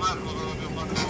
más,